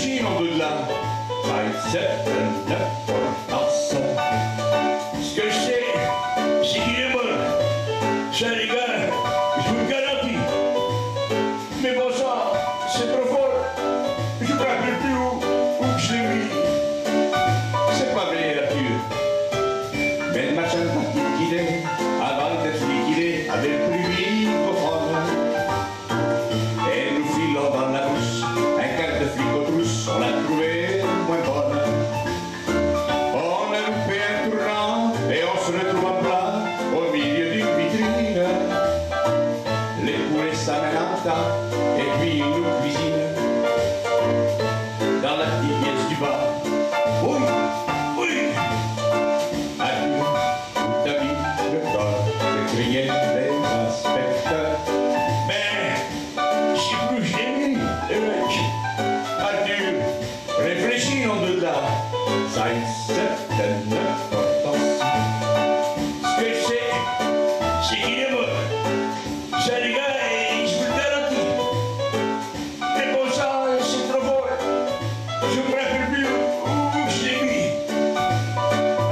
réfléchis dos de là. Certaine importance. Ce que je sais, c'est qu'il est mort. Ça, les gars, Ça 5, 7, 9, pense. Ce que je sais, c'est qu'il est mort. J'ai les gars et je vous le garantis. Mais bon sang, c'est trop fort. Je ne me rappelle plus où, je l'ai mis.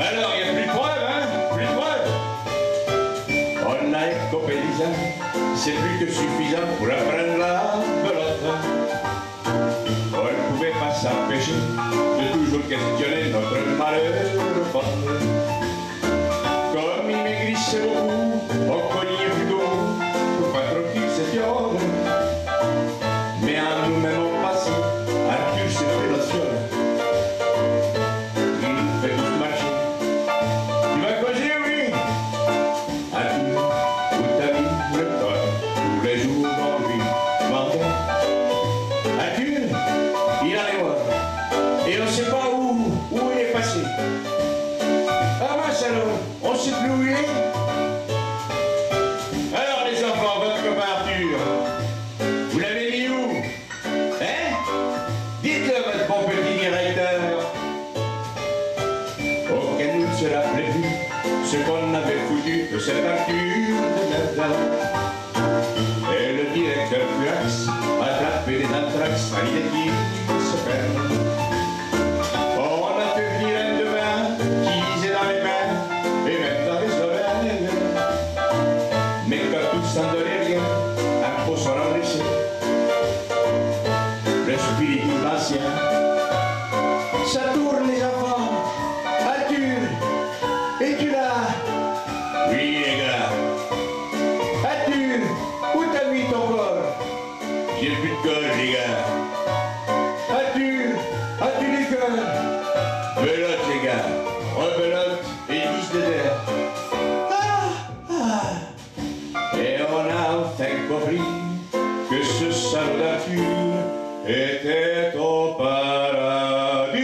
Alors, il n'y a plus de preuves, hein? Plus de preuves. On a copélisant, c'est plus que suffisant pour apprendre la pelote. On ne pouvait pas s'empêcher de toujours questionner. On sait plus Alors les enfants, votre copain Arthur, vous l'avez mis où? Hein? Dites-le, votre bon petit directeur. Aucun nous se rappelait plus ce qu'on avait foutu de cette Arthur de merde. Et le directeur Furax attrapé des anthrax à l'idée se perd. Rien, un pot s'en enlaissait. Le spirit ancien, ça tourne les enfants. Arthur, es-tu là Oui les gars. Arthur, où t'as mis ton corps? J'ai plus de corps les gars. Arthur, as-tu des cœurs? Que ce d'Arthur était au paradis.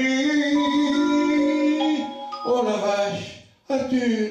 Oh la vache, Arthur,